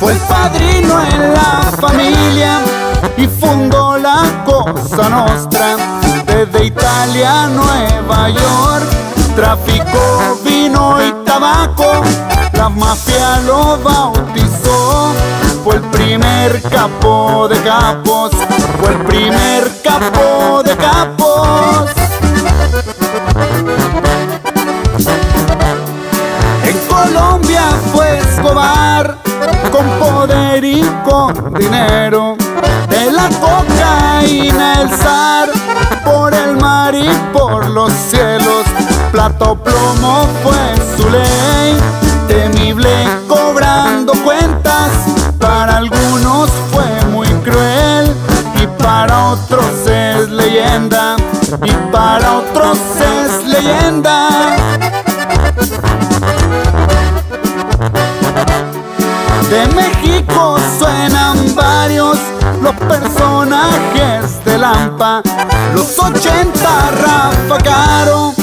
Fue el padrino en la familia y fundó la Cosa Nostra. Desde Italia a Nueva York, traficó vino y tabaco. La mafia lo bautizó. Fue el primer capo de capos. Fue el primer capo de capos. En Colombia fue Escobar con poder y con dinero. De la cocaína el zar por el mar y por los cielos. Plato plomo fue su ley, temible cobrando cuentas. Para algunos fue muy cruel y para otros es leyenda. Y para otros es leyenda. De México suenan varios los personajes de Lampa. Los 80 Rafa Caro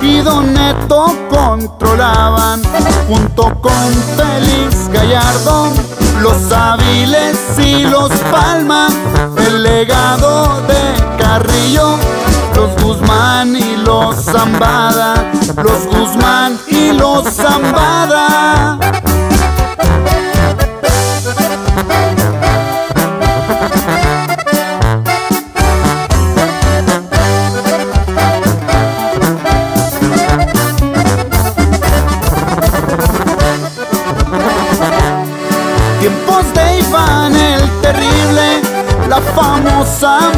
y Don Neto controlaban junto con Félix Gallardo. Los hábiles y los Palma, el legado de Carrillo. Los Guzmán y los Zambada, los Guzmán y los Zambada.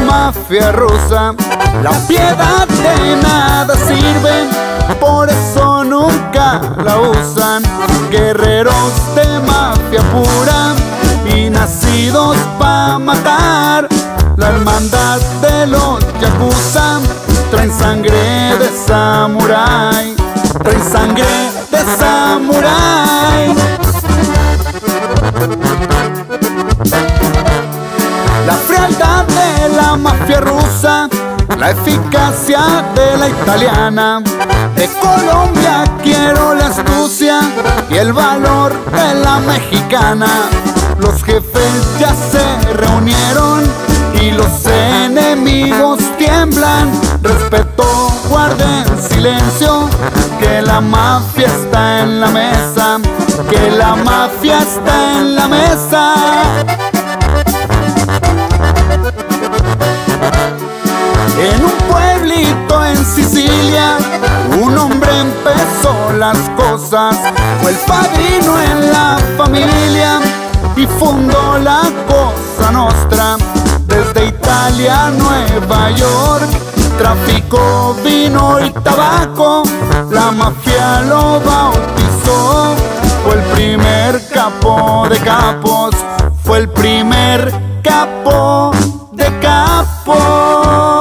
Mafia rusa. La piedad de nada sirve, por eso nunca la usan. Guerreros de mafia pura y nacidos pa' matar. La hermandad de los yakuza traen sangre de samurái, traen sangre de samurái. Mafia rusa, la eficacia de la italiana. De Colombia quiero la astucia y el valor de la mexicana. Los jefes ya se reunieron y los enemigos tiemblan. Respeto, guarden silencio, que la mafia está en la mesa, que la mafia está en la mesa. Las cosas. Fue el padrino en la familia y fundó la Cosa Nostra. Desde Italia a Nueva York, traficó vino y tabaco. La mafia lo bautizó. Fue el primer capo de capos. Fue el primer capo de capos.